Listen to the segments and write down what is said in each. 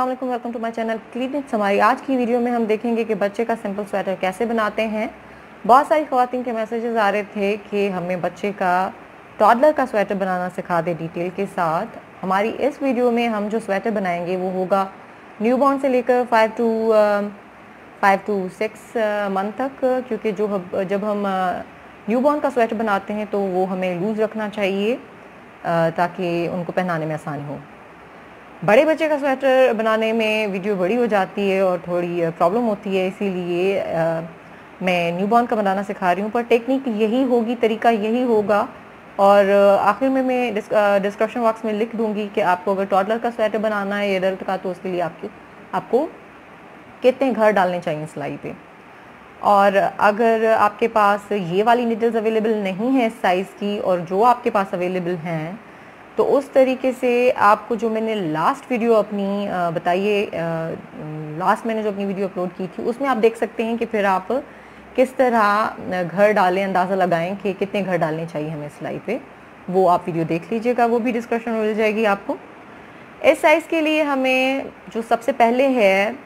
अस्सलाम welcome to my channel clinic हमारी आज की वीडियो में हम देखेंगे कि बच्चे का सिंपल स्वेटर कैसे बनाते हैं। बहुत सारी खातन के मैसेजेस आ रहे थे कि हमें बच्चे का टॉडलर का स्वेटर बनाना सिखा दे डिटेल के साथ। हमारी इस वीडियो में हम जो स्वेटर बनाएँगे वो होगा न्यू से लेकर five two five two six month तक क्योंकि जो जब हम न्यू uh, का स्वेटर बनाते हैं तो वो हमें लूज़ रखना चाहिए ताकि उनको पहनाने में आसानी हो। बड़े बच्चे का स्वेटर बनाने में वीडियो बड़ी हो जाती है और थोड़ी प्रॉब्लम होती है, इसीलिए मैं न्यूबॉर्न का बनाना सिखा रही हूँ, पर टेक्निक यही होगी, तरीका यही होगा और आखिर में मैं डिस्क्रिप्शन बॉक्स में लिख दूँगी कि आपको अगर टॉडलर का स्वेटर बनाना है एडल्ट का तो उसके लिए आपकी, आपको कितने घर डालने चाहिए सिलाई पे। और अगर आपके पास ये वाली निडल्स अवेलेबल नहीं है साइज़ की और जो आपके पास अवेलेबल हैं तो उस तरीके से आपको जो मैंने लास्ट वीडियो अपनी बताइए लास्ट मैंने जो अपनी वीडियो अपलोड की थी, उसमें आप देख सकते हैं कि फिर आप किस तरह घर डालें, अंदाज़ा लगाएँ कि कितने घर डालने चाहिए हमें सिलाई पे। वो आप वीडियो देख लीजिएगा, वो भी डिस्क्रिप्शन मिल जाएगी आपको। इस साइज़ के लिए हमें जो सबसे पहले है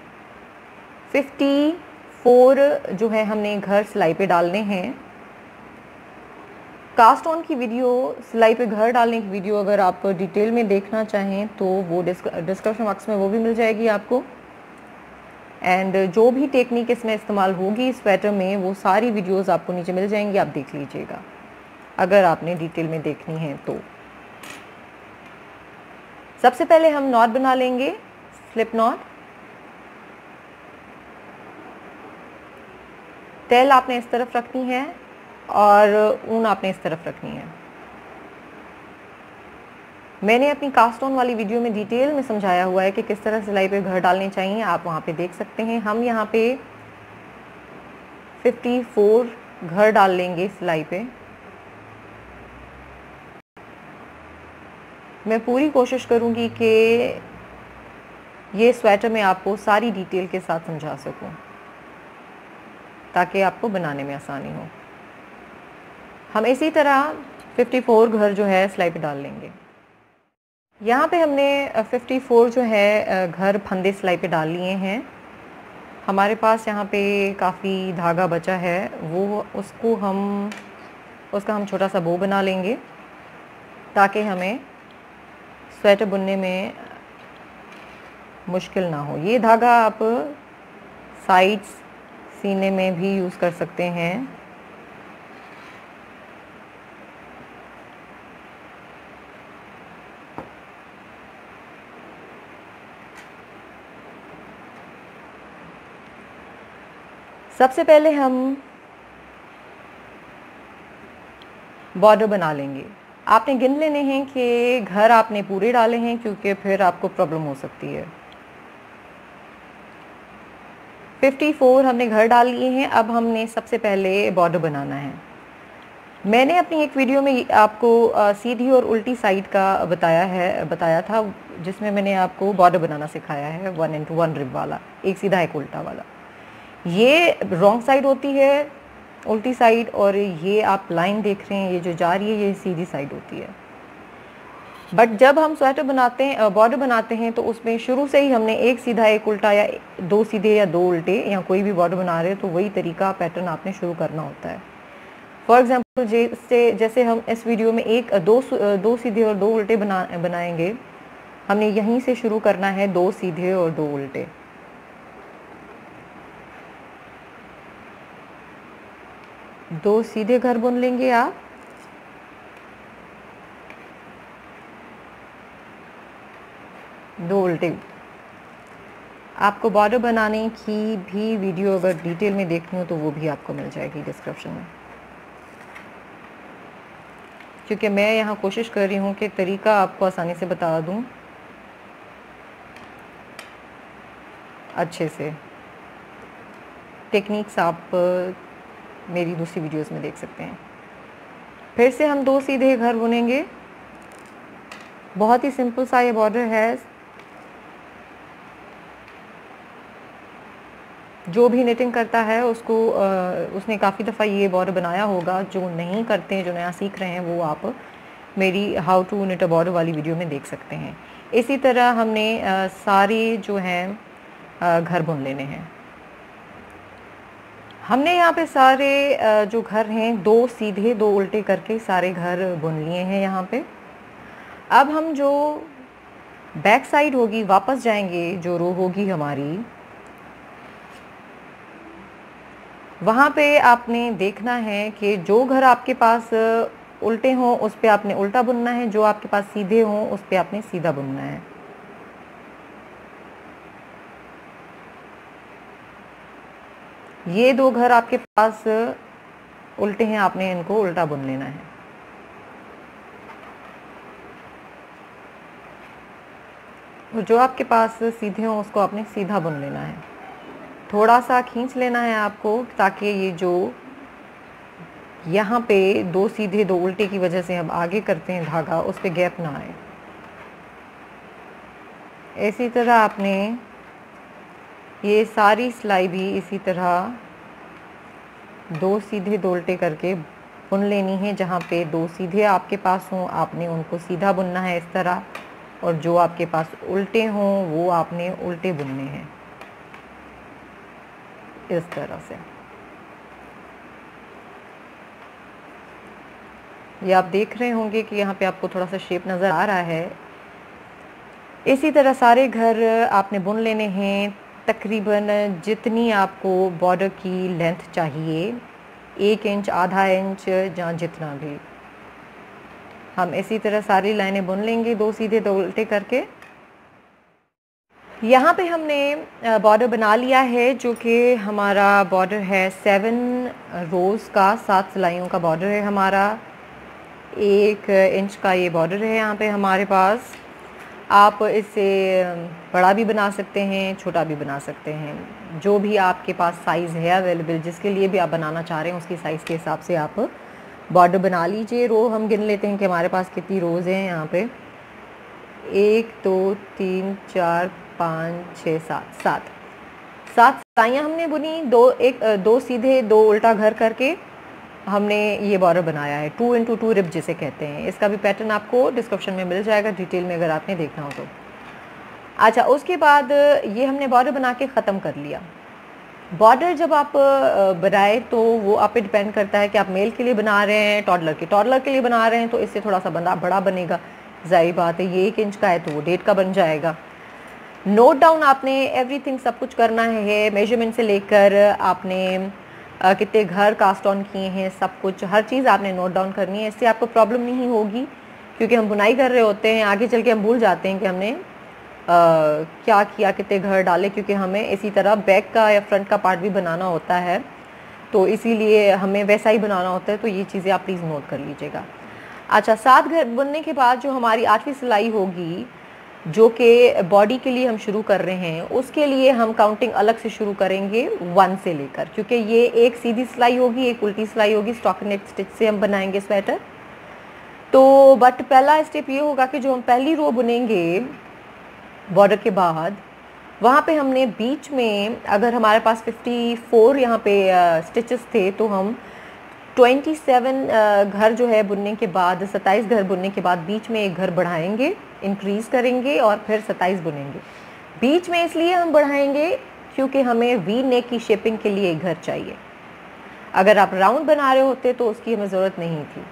54 जो है हमने घर सिलाई पे डालने हैं। कास्ट ऑन की वीडियो सिलाई पे घर डालने की वीडियो अगर आप डिटेल में देखना चाहें तो वो डिस्क्रिप्शन बॉक्स में वो भी मिल जाएगी आपको। एंड जो भी टेक्निक इसमें इस्तेमाल होगी स्वेटर में, वो सारी वीडियोस आपको नीचे मिल जाएँगी, आप देख लीजिएगा। अगर आपने डिटेल में देखनी है तो। सबसे पहले हम नॉट बना लेंगे स्लिप नॉट तेल आपने इस तरफ़ रखनी है। और ऊन आपने इस तरफ़ रखनी है। मैंने अपनी कास्ट ऑन वाली वीडियो में डिटेल में समझाया हुआ है कि किस तरह सिलाई पे घर डालने चाहिए, आप वहाँ पे देख सकते हैं। हम यहाँ पे 54 घर डाल लेंगे सिलाई पे। मैं पूरी कोशिश करूँगी कि ये स्वेटर मैं आपको सारी डिटेल के साथ समझा सकूँ, ताकि आपको बनाने में आसानी हो। हम इसी तरह 54 घर जो है, सिलाई पे डाल लेंगे। यहाँ पे हमने 54 जो है घर फंदे सिलाई पे डाल लिए हैं। हमारे पास यहाँ पे काफ़ी धागा बचा है। वो, उसको हम, उसका हम छोटा सा बो बना लेंगे, ताकि हमें स्वेटर बुनने में मुश्किल ना हो। ये धागा आप साइड्स सीने में भी यूज़ कर सकते हैं। सबसे पहले हम बॉर्डर बना लेंगे। आपने गिन लेने हैं कि घर आपने पूरे डाले हैं क्योंकि फिर आपको प्रॉब्लम हो सकती है। 54 हमने घर डाल लिए हैं, अब हमने सबसे पहले बॉर्डर बनाना है। मैंने अपनी एक वीडियो में आपको सीधी और उल्टी साइड का बताया है, बताया था, जिसमें मैंने आपको बॉर्डर बनाना सिखाया है वन इंटू वन रिब वाला, एक सीधा एक उल्टा वाला। ये रॉन्ग साइड होती है, उल्टी साइड और ये आप लाइन देख रहे हैं, ये जो जा रही है, ये सीधी साइड होती है। बट जब हम स्वेटर बनाते हैं बॉर्डर बनाते हैं तो उसमें शुरू से ही हमने एक सीधा एक उल्टा या दो सीधे या दो उल्टे या कोई भी बॉर्डर बना रहे हैं तो वही तरीका पैटर्न आपने शुरू करना होता है। फॉर एग्ज़ाम्पल जैसे जैसे हम इस वीडियो में एक दो दो सीधे और दो उल्टे बना, बनाएँगे, हमने यहीं से शुरू करना है दो सीधे और दो उल्टे। दो सीधे घर बुन लेंगे आप। दो उल्टे। आपको बॉर्डर बनाने की भी वीडियो अगर डिटेल में देखनी हो तो वो भी आपको मिल जाएगी डिस्क्रिप्शन में। क्योंकि मैं यहाँ कोशिश कर रही हूँ कि तरीका आपको आसानी से बता दूँ। अच्छे से। टेक्निक्स आप मेरी दूसरी वीडियोस में देख सकते हैं। फिर से हम दो सीधे घर बुनेंगे। बहुत ही सिंपल सा ये बॉर्डर है। जो भी निटिंग करता है उसको आ, उसने काफ़ी दफ़ा ये बॉर्डर बनाया होगा। जो नहीं करते हैं जो नया सीख रहे हैं वो आप मेरी how to knit a border वाली वीडियो में देख सकते हैं। इसी तरह हमने सारी जो हैं घर बुन लेने हैं। हमने यहाँ पे सारे जो घर हैं, दो सीधे, दो उल्टे करके सारे घर बुन लिए हैं यहाँ पे। अब हम जो बैक साइड होगी, वापस जाएँगे, जो रो होगी हमारी, वहाँ पे आपने देखना है कि जो घर आपके पास उल्टे हों, उस पर आपने उल्टा बुनना है, जो आपके पास सीधे हों, उस पर आपने सीधा बुनना है। ये दो घर आपके पास उल्टे हैं, आपने इनको उल्टा बुन लेना है। जो आपके पास सीधे हों, उसको आपने सीधा बुन लेना है। थोड़ा सा खींच लेना है आपको, ताकि ये जो यहाँ पे दो सीधे, दो उल्टे की वजह से हम आगे करते हैं धागा, उस पर गैप ना आए। इसी तरह आपने ये सारी सिलाई भी इसी तरह दो सीधे दो उल्टे करके बुन लेनी है, जहाँ पे दो सीधे आपके पास हों, आपने उनको सीधा बुनना है इस तरह, और जो आपके पास उल्टे हों, वो आपने उल्टे बुनने हैं इस तरह से। ये आप देख रहे होंगे कि यहाँ पे आपको थोड़ा सा शेप नज़र आ रहा है। इसी तरह सारे घर आपने बुन लेने हैं तकरीबन जितनी आपको बॉर्डर की लेंथ चाहिए, एक इंच आधा इंच या जितना भी। हम इसी तरह सारी लाइनें बुन लेंगे, दो सीधे दो उल्टे करके। यहाँ पे हमने बॉर्डर बना लिया है, जो कि हमारा बॉर्डर है सेवन रोज़ का, सात सिलाइयों का बॉर्डर है हमारा। एक इंच का ये बॉर्डर है यहाँ पे हमारे पास। आप इसे बड़ा भी बना सकते हैं, छोटा भी बना सकते हैं। जो भी आपके पास साइज़ है अवेलेबल जिसके लिए भी आप बनाना चाह रहे हैं, उसकी साइज़ के हिसाब से आप बॉर्डर बना लीजिए। रो हम गिन लेते हैं कि हमारे पास कितनी रोज़ हैं यहाँ पे। एक, दो, तीन, चार, पाँच, छः, सात सात। सात साइयाँ हमने बुनी, दो एक दो सीधे, दो उल्टा घर करके। हमने ये बॉर्डर बनाया है टू इंटू टू रिप जिसे कहते हैं। इसका भी पैटर्न आपको डिस्क्रिप्शन में मिल जाएगा डिटेल में अगर आपने देखना हो तो। अच्छा उसके बाद ये हमने बॉर्डर बना के ख़त्म कर लिया। बॉर्डर जब आप बनाए तो वो आप पे डिपेंड करता है कि आप मेल के लिए बना रहे हैं टॉडलर के। टॉडलर के लिए बना रहे हैं तो इससे थोड़ा सा बंदा बड़ा बनेगा। ज़ाहिर बात है, ये एक इंच का है तो वो डेढ़ का बन जाएगा। नोट डाउन आपने एवरीथिंग सब कुछ करना है मेज़रमेंट से लेकर आपने कितने घर कास्ट ऑन किए हैं सब कुछ हर चीज़ आपने नोट डाउन करनी है इससे आपको प्रॉब्लम नहीं होगी क्योंकि हम बुनाई कर रहे होते हैं आगे चल के हम भूल जाते हैं कि हमने आ, क्या किया कितने घर डाले क्योंकि हमें इसी तरह बैक का या फ्रंट का पार्ट भी बनाना होता है तो इसीलिए हमें वैसा ही बनाना होता है तो ये चीज़ें आप प्लीज़ नोट कर लीजिएगा। अच्छा सात घर बुनने के बाद जो हमारी आठवीं सिलाई होगी जो कि बॉडी के लिए हम शुरू कर रहे हैं, उसके लिए हम काउंटिंग अलग से शुरू करेंगे वन से लेकर। क्योंकि ये एक सीधी सिलाई होगी, एक उल्टी सिलाई होगी स्टॉकनेट स्टिच से हम बनाएँगे स्वेटर तो बट पहला स्टेप ये होगा कि जो हम पहली रो बुनेंगे बॉर्डर के बाद, वहाँ पे हमने बीच में, अगर हमारे पास 54 यहाँ पे स्टिचेस थे तो हम 27 घर जो है बुनने के बाद 27 घर बुनने के बाद बीच में एक घर बढ़ाएँगे इंक्रीज़ करेंगे और फिर 27 बुनेंगे। बीच में इसलिए हम बढ़ाएँगे क्योंकि हमें वी नेक की शेपिंग के लिए एक घर चाहिए। अगर आप राउंड बना रहे होते तो उसकी हमें ज़रूरत नहीं थी।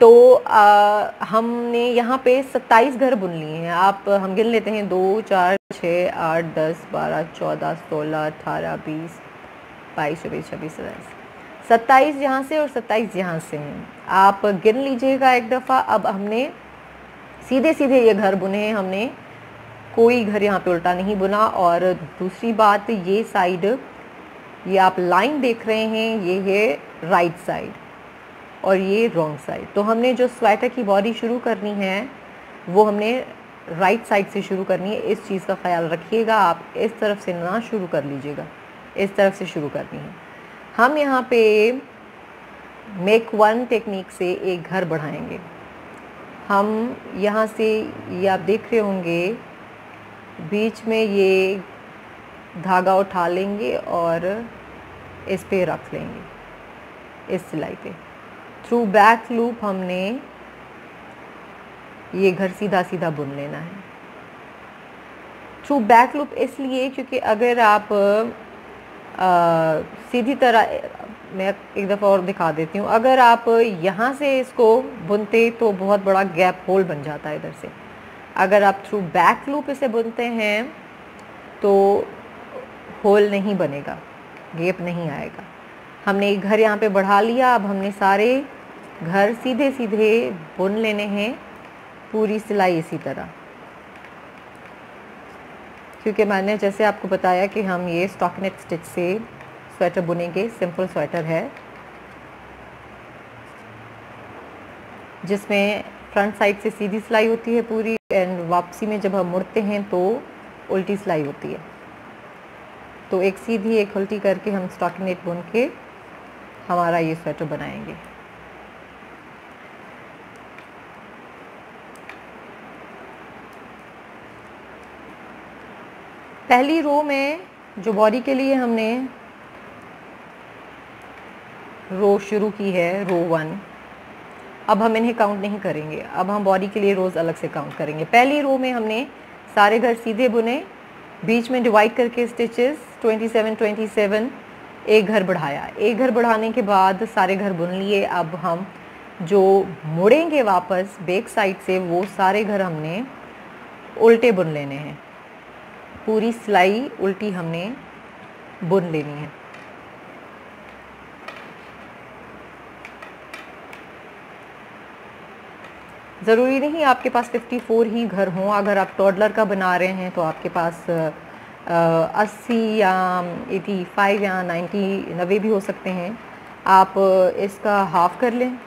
तो आ, हमने यहाँ पे सत्ताईस घर बुन लिए हैं। आप हम गिन लेते हैं। दो चार छः आठ दस बारह चौदह सोलह अठारह बीस बाईस चौबीस छब्बीस सत्ताईस। सत्ताईस यहाँ से और सत्ताईस यहाँ से हैं। आप गिन लीजिएगा एक दफ़ा। अब हमने सीधे सीधे ये घर बुने हैं। हमने कोई घर यहाँ पे उल्टा नहीं बुना। और दूसरी बात, ये साइड, ये आप लाइन देख रहे हैं, ये है राइट साइड और ये रॉन्ग साइड। तो हमने जो स्वेटर की बॉडी शुरू करनी है, वो हमने राइट साइड से शुरू करनी है। इस चीज़ का ख्याल रखिएगा। आप इस तरफ़ से ना शुरू कर लीजिएगा। इस तरफ़ से शुरू करनी है। हम यहाँ पे मेक वन टेक्निक से एक घर बढ़ाएँगे। हम यहाँ से, ये आप देख रहे होंगे, बीच में ये धागा उठा लेंगे और इस पे रख लेंगे, इस सिलाई पे। थ्रू बैक लूप हमने ये घर सीधा सीधा बुन लेना है। थ्रू बैक लूप इसलिए क्योंकि अगर आप सीधी तरह, मैं एक दफ़ा और दिखा देती हूँ। अगर आप यहाँ से इसको बुनते तो बहुत बड़ा गैप होल बन जाता है इधर से। अगर आप थ्रू बैक लूप इसे बुनते हैं तो होल नहीं बनेगा गेप नहीं आएगा। हमने एक घर यहाँ पे बढ़ा लिया, अब हमने सारे घर सीधे सीधे बुन लेने हैं, पूरी सिलाई इसी तरह। क्योंकि मैंने जैसे आपको बताया कि हम ये स्टॉकनेट स्टिच से स्वेटर बुनेंगे सिंपल स्वेटर है। जिसमें फ्रंट साइड से सीधी सिलाई होती है पूरी एंड वापसी में जब हम मुड़ते हैं तो उल्टी सिलाई होती है। तो एक सीधी एक उल्टी करके हम स्टॉकनेट बुन के हमारा ये स्वेटर बनाएँगे। पहली रो में जो बॉडी के लिए हमने रो शुरू की है, रो वन। अब हम इन्हें काउंट नहीं करेंगे। अब हम बॉडी के लिए रोज़ अलग से काउंट करेंगे। पहली रो में हमने सारे घर सीधे बुने, बीच में डिवाइड करके स्टिचेस 27 27 एक घर बढ़ाया। एक घर बढ़ाने के बाद सारे घर बुन लिए। अब हम जो मुड़ेंगे वापस बैक साइड से, वो सारे घर हमने उल्टे बुन लेने हैं। पूरी सिलाई उल्टी हमने बुन लेनी है। ज़रूरी नहीं आपके पास 54 ही घर हों, अगर आप टॉडलर का बना रहे हैं तो आपके पास अस्सी या 85 या 90 नबे भी हो सकते हैं। आप, इसका हाफ़ कर लें।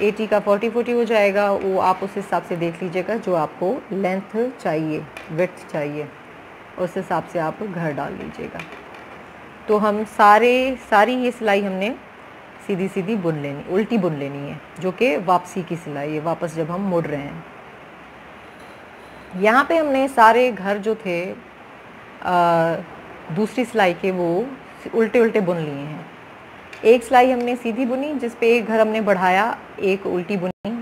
80 का 40 40 हो जाएगा वो आप उस हिसाब से देख लीजिएगा जो आपको लेंथ चाहिए विथ चाहिए उस हिसाब से आप घर डाल लीजिएगा। तो हम सारे सारी ये सिलाई हमने सीधी सीधी बुन लेनी उल्टी बुन लेनी है जो कि वापसी की सिलाई है वापस जब हम मुड़ रहे हैं। यहाँ पे हमने सारे घर जो थे आ, दूसरी सिलाई के वो उल्टे उल्टे बुन लिए हैं। एक सिलाई हमने सीधी बुनी, जिस पे एक घर हमने बढ़ाया, एक उल्टी बुनी,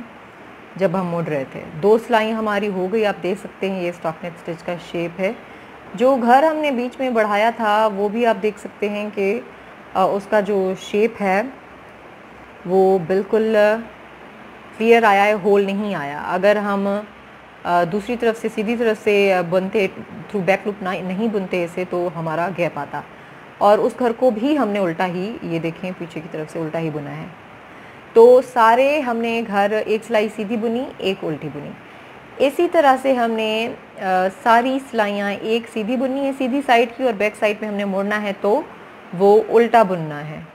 जब हम मुड़ रहे थे। दो सिलाई हमारी हो गई, आप देख सकते हैं, ये स्टॉकनेट स्टिच का शेप है। जो घर हमने बीच में बढ़ाया था, वो भी आप देख सकते हैं कि उसका जो शेप है, वो बिल्कुल क्लियर आया है होल नहीं आया। अगर हम दूसरी तरफ़ से, सीधी तरफ़ से बुनते थ्रू बैक लूप नहीं बुनते इसे तो हमारा गैप आता। और उस घर को भी हमने उल्टा ही ये देखें पीछे की तरफ़ से उल्टा ही बुना है। तो सारे हमने घर एक सिलाई सीधी बुनी एक उल्टी बुनी। इसी तरह से हमने आ, सारी सिलाइयाँ एक सीधी बुनी है सीधी साइड की और बैक साइड पे हमने मोड़ना है तो वो उल्टा बुनना है।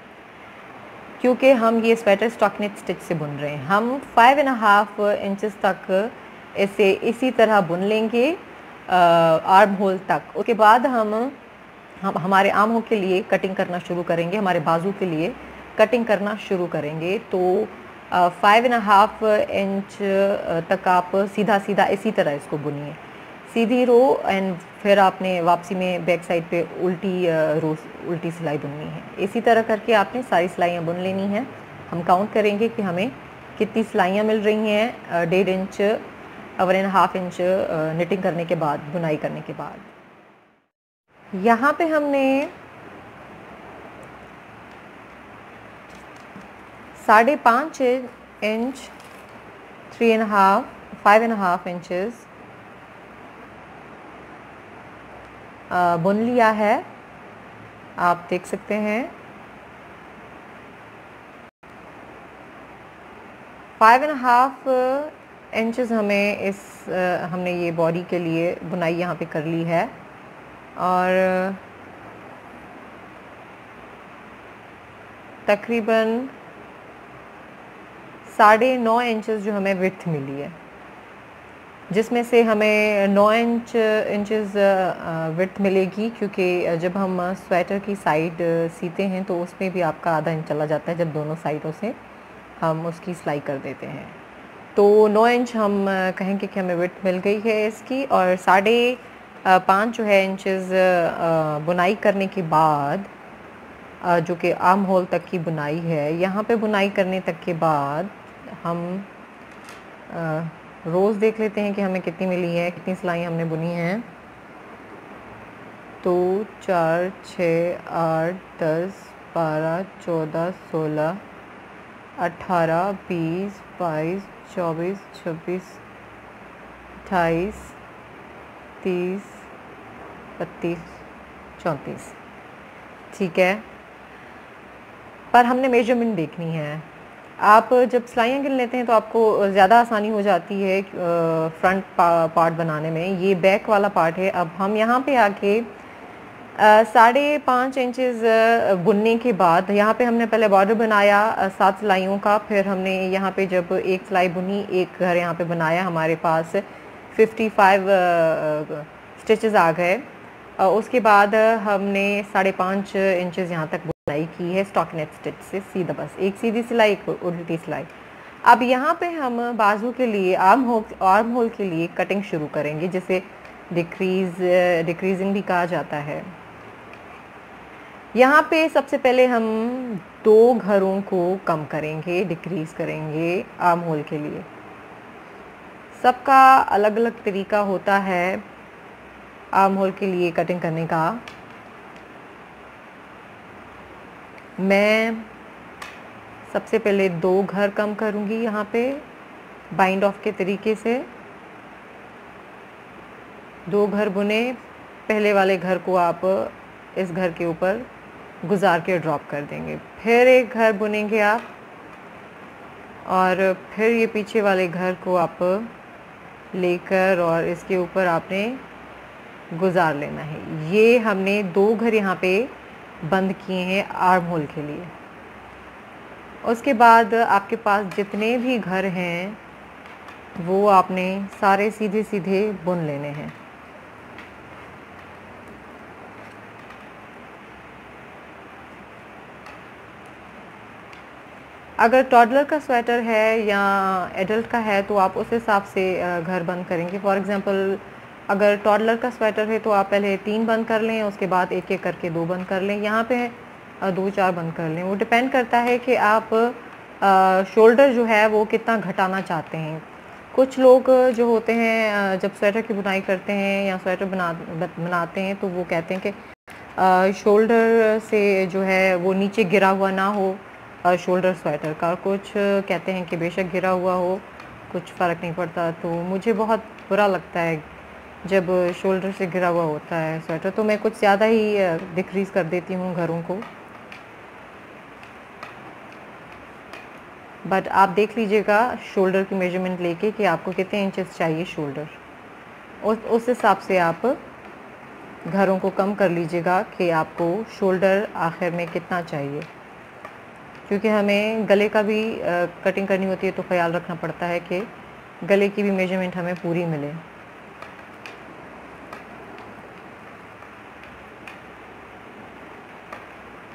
क्योंकि हम ये स्वेटर स्टॉकनेट स्टिच से बुन रहे हैं। हम फाइव एंड हाफ़ इंचज़ तक इसे इसी तरह बुन लेंगे आर्म होल तक। उसके बाद हम हम, हमारे होल के लिए कटिंग करना शुरू करेंगे, हमारे बाजू के लिए कटिंग करना शुरू करेंगे। तो फाइव एंड हाफ़ इंच तक आप सीधा सीधा इसी तरह इसको बुनिए। सीधी रो एंड फिर आपने वापसी में बैक साइड पे उल्टी रो उल्टी सिलाई बुननी है। इसी तरह करके आपने सारी सिलाइयाँ बुन लेनी हैं। हम काउंट करेंगे कि हमें कितनी सिलाइयाँ मिल रही हैं डेढ़ inch one and half inch knitting करने के बाद, बुनाई करने के बाद। यहाँ पे हमने साढ़े पाँच inch three and half five and half inches बुन लिया है। आप देख सकते हैं। फाइव एंड हाफ़ इंचज़ हमें इस हमने ये बॉडी के लिए बुनाई यहाँ पे कर ली है। और, तकरीबन साढ़े नौ इंचज़ जो हमें विथ मिली है, जिसमें से हमें नौ इंच इंचज़ विथ मिलेगी, क्योंकि जब हम स्वेटर की साइड सीते हैं तो उसमें भी आपका आधा इंच चला जाता है, जब दोनों साइडों से हम उसकी सिलाई कर देते हैं। तो नौ इंच हम कहेंगे कि हमें विथ मिल गई है इसकी, और साढ़े पाँच जो है इंचज़ बुनाई करने के बाद जो कि आम होल तक की बुनाई है, यहाँ पे बुनाई करने तक के बाद हम रोज़ देख लेते हैं कि हमें कितनी मिली है, कितनी सिलाई हमने बुनी है। दो, चार, छः, आठ, दस, बारह, चौदह, सोलह, अठारह, बीस, बाईस, चौबीस, छब्बीस, अट्ठाईस, तीस बत्तीस, चौंतीस। ठीक है? पर हमने मेज़रमेंट देखनी है। आप जब सिलाइयाँ गिन लेते हैं तो आपको ज़्यादा आसानी हो जाती है फ्रंट पार्ट बनाने में। ये बैक वाला पार्ट है। अब हम यहाँ पे आके साढ़े पाँच इंचज़ बुनने के बाद, यहाँ पे हमने पहले बॉर्डर बनाया सात सिलाइयों का। फिर हमने यहाँ पे जब एक सिलाई बुनी, एक घर यहाँ पे बनाया हमारे पास। 55 स्टिचेस आ गए। उसके बाद हमने साढ़े पाँच इंचज़ यहाँ तक सिलाई की है स्टॉक नेट स्टिच से सीधा बस, एक सीधी सिलाई, एक उल्टी सिलाई। अब यहाँ पे हम बाजू के लिए आर्म होल आर्म होल के लिए कटिंग शुरू करेंगे, जिसे डिक्रीज डिक्रीजिंग भी कहा जाता है। यहाँ पे सबसे पहले हम दो घरों को कम करेंगे डिक्रीज करेंगे आर्म होल के लिए। सबका अलग अलग तरीका होता है। आर्म होल के लिए कटिंग करने का। मैं सबसे पहले दो घर कम करूँगी यहाँ पे बाइंड ऑफ़ के तरीके से। दो घर बुने, पहले वाले घर को आप इस घर के ऊपर गुजार के ड्रॉप कर देंगे। फिर एक घर बुनेंगे आप, और फिर ये पीछे वाले घर को आप लेकर और इसके ऊपर आपने गुजार लेना है। ये हमने दो घर यहाँ पे बंद किए हैं आर्म होल के लिए। उसके बाद आपके पास जितने भी घर हैं, वो आपने सारे सीधे सीधे बुन लेने हैं। अगर टॉडलर का स्वेटर है या एडल्ट का है तो आप उस हिसाब से घर बंद करेंगे। फॉर एग्ज़ाम्पल अगर टॉडलर का स्वेटर है तो आप पहले तीन बंद कर लें, उसके बाद एक एक करके दो बंद कर लें। यहाँ पे दो चार बंद कर लें। वो डिपेंड करता है कि आप शोल्डर जो है वो कितना घटाना चाहते हैं। कुछ लोग जो होते हैं जब स्वेटर की बुनाई करते हैं या स्वेटर बना बनाते हैं तो वो कहते हैं कि शोल्डर से जो है वो नीचे गिरा हुआ ना हो शोल्डर स्वेटर का। कुछ कहते हैं कि बेशक गिरा हुआ हो, कुछ फ़र्क नहीं पड़ता। तो मुझे बहुत बुरा लगता है जब शोल्डर से घिरा हुआ होता है स्वेटर तो मैं कुछ ज़्यादा ही डिक्रीज़ कर देती हूँ घरों को। बट आप देख लीजिएगा शोल्डर की मेज़रमेंट लेके कि आपको कितने इंचेस चाहिए शोल्डर। उस उस हिसाब से आप घरों को कम कर लीजिएगा कि आपको शोल्डर आखिर में कितना चाहिए। क्योंकि हमें गले का भी कटिंग करनी होती है तो ख्याल रखना पड़ता है कि गले की भी मेज़रमेंट हमें पूरी मिले।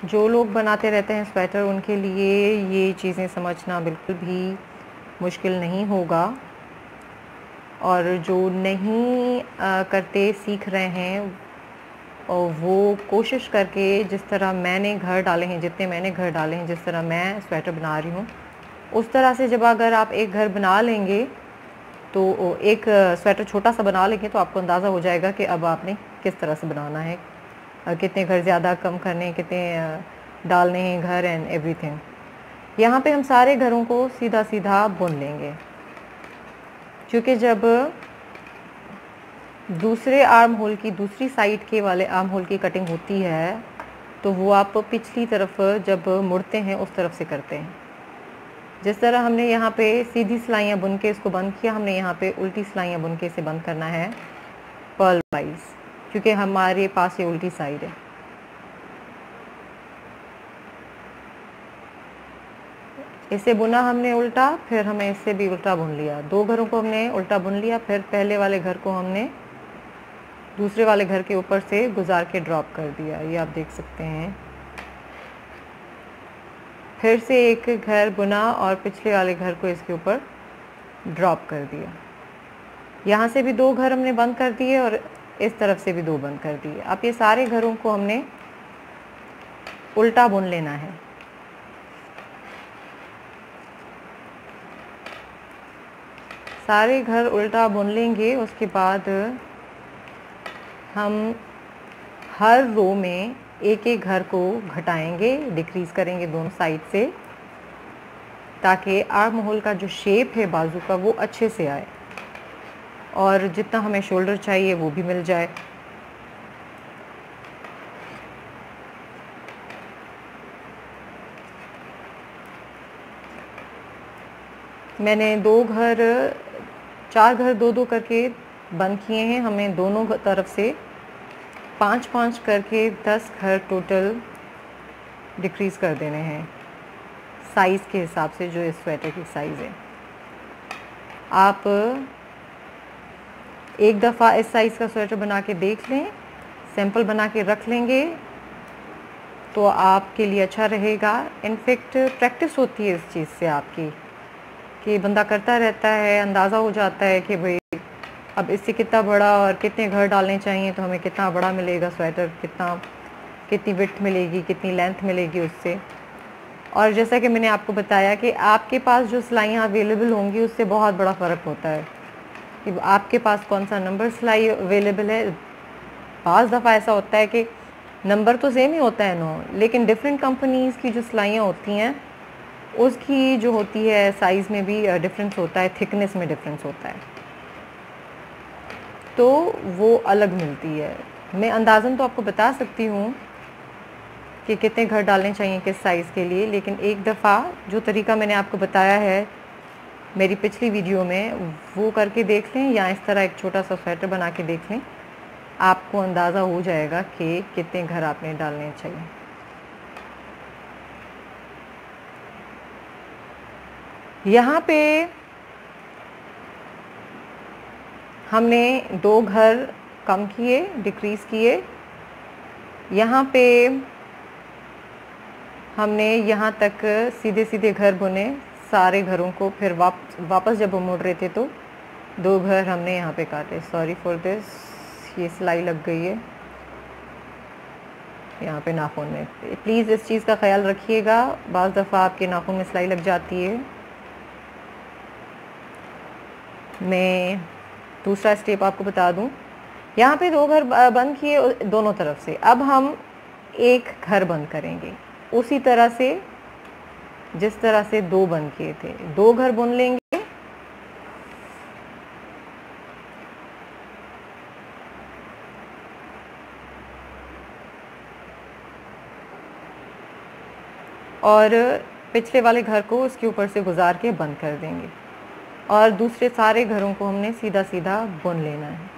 जो लोग बनाते रहते हैं स्वेटर, उनके लिए ये चीज़ें समझना बिल्कुल भी मुश्किल नहीं होगा। और जो नहीं करते, सीख रहे हैं और वो कोशिश करके जिस तरह मैंने घर डाले हैं, जितने मैंने घर डाले हैं, जिस तरह मैं स्वेटर बना रही हूँ, उस तरह से जब अगर आप एक घर बना लेंगे तो एक स्वेटर छोटा सा बना लेंगे तो आपको अंदाज़ा हो जाएगा कि अब आपने किस तरह से बनाना है। कितने घर ज़्यादा कम करने कितने डालने हैं घर एंड एवरीथिंग यहाँ पे हम सारे घरों को सीधा सीधा बुन लेंगे। क्योंकि जब दूसरे आर्म होल की, दूसरी साइड के वाले आर्म होल की कटिंग होती है तो वो आप पिछली तरफ़ जब मुड़ते हैं, उस तरफ़ से करते हैं। जिस तरह हमने यहाँ पे सीधी सिलाइयाँ बुन के इसको बंद किया, हमने यहाँ पे उल्टी सिलाइयाँ बुन के इसे बंद करना है। पर्ल वाइज़ क्योंकि हमारे पास ये उल्टी साइड है। इसे बुना हमने उल्टा, फिर हमें इससे भी उल्टा बुन लिया। दो घरों को हमने उल्टा बुन लिया, फिर पहले वाले घर को हमने दूसरे वाले घर के ऊपर से गुजार के ड्रॉप कर दिया। ये आप देख सकते हैं। फिर से एक घर बुना और पिछले वाले घर को इसके ऊपर ड्रॉप कर दिया। यहाँ से भी दो घर हमने बंद कर दिए और इस तरफ़ से भी दो बंद कर दिए। अब ये सारे घरों को हमने उल्टा बुन लेना है। सारे घर उल्टा बुन लेंगे, उसके बाद हम हर रो में एक एक घर को घटाएँगे, डिक्रीज़ करेंगे दोनों साइड से, ताकि आर्म होल का जो शेप है बाजू का वो अच्छे से आए। और जितना हमें शोल्डर चाहिए, वो भी मिल जाए। मैंने दो घर, चार घर दो दो करके बंद किए हैं। हमें दोनों तरफ़ से पाँच पाँच करके दस घर टोटल डिक्रीज़ कर देने हैं। साइज़ के हिसाब से जो इस स्वेटर की साइज़ है। आप एक दफ़ा इस साइज़ का स्वेटर बना के देख लें सैंपल बना के रख लेंगे तो आपके लिए अच्छा रहेगा। इनफेक्ट प्रैक्टिस होती है इस चीज़ से आपकी, कि बंदा करता रहता है, अंदाज़ा हो जाता है कि भाई, अब इससे कितना बड़ा और कितने घर डालने चाहिए तो हमें कितना बड़ा मिलेगा स्वेटर कितना, कितनी विथ मिलेगी, कितनी लेंथ मिलेगी उससे। और जैसा कि मैंने आपको बताया कि आपके पास जो सिलाइयाँ अवेलेबल होंगी, उससे बहुत बड़ा फ़र्क होता है। कि आपके पास कौन सा नंबर सिलाई अवेलेबल है? बाज़ दफ़ा ऐसा होता है कि नंबर तो सेम ही होता है नो लेकिन डिफरेंट कंपनीज़ की जो सिलाइयाँ होती हैं, उसकी जो होती है साइज़ में भी डिफरेंस होता है थिकनेस में डिफरेंस होता है। तो वो अलग मिलती है। मैं अंदाज़न तो आपको बता सकती हूँ कि कितने घर डालने चाहिए, किस साइज़ के लिए, लेकिन एक दफ़ा जो तरीका मैंने आपको बताया है मेरी पिछली वीडियो में वो करके देख लें या इस तरह एक छोटा सा स्वेटर बना के देख लें। आपको अंदाज़ा हो जाएगा कि कितने घर आपने डालने चाहिए। यहाँ पे हमने दो घर कम किए डिक्रीज़ किए। यहाँ पे हमने यहाँ तक सीधे सीधे घर बुने। सारे घरों को फिर वाप, वापस जब हम मुड़ रहे थे तो दो घर हमने यहाँ पे काटे। सॉरी फॉर दिस ये सिलाई लग गई है। यहाँ पे नाखून में। प्लीज़ इस चीज़ का ख्याल रखिएगा, बज़ दफ़ा आपके नाखून में सिलाई लग जाती है। मैं दूसरा स्टेप आपको बता दूँ। यहाँ पे दो घर बंद किए दोनों तरफ़ से। अब हम एक घर बंद करेंगे। उसी तरह से जिस तरह से दो बंद किए थे। दो घर बुन लेंगे। और पिछले वाले घर को उसके ऊपर से गुजार के बंद कर देंगे। और दूसरे सारे घरों को हमने सीधा सीधा बुन लेना है।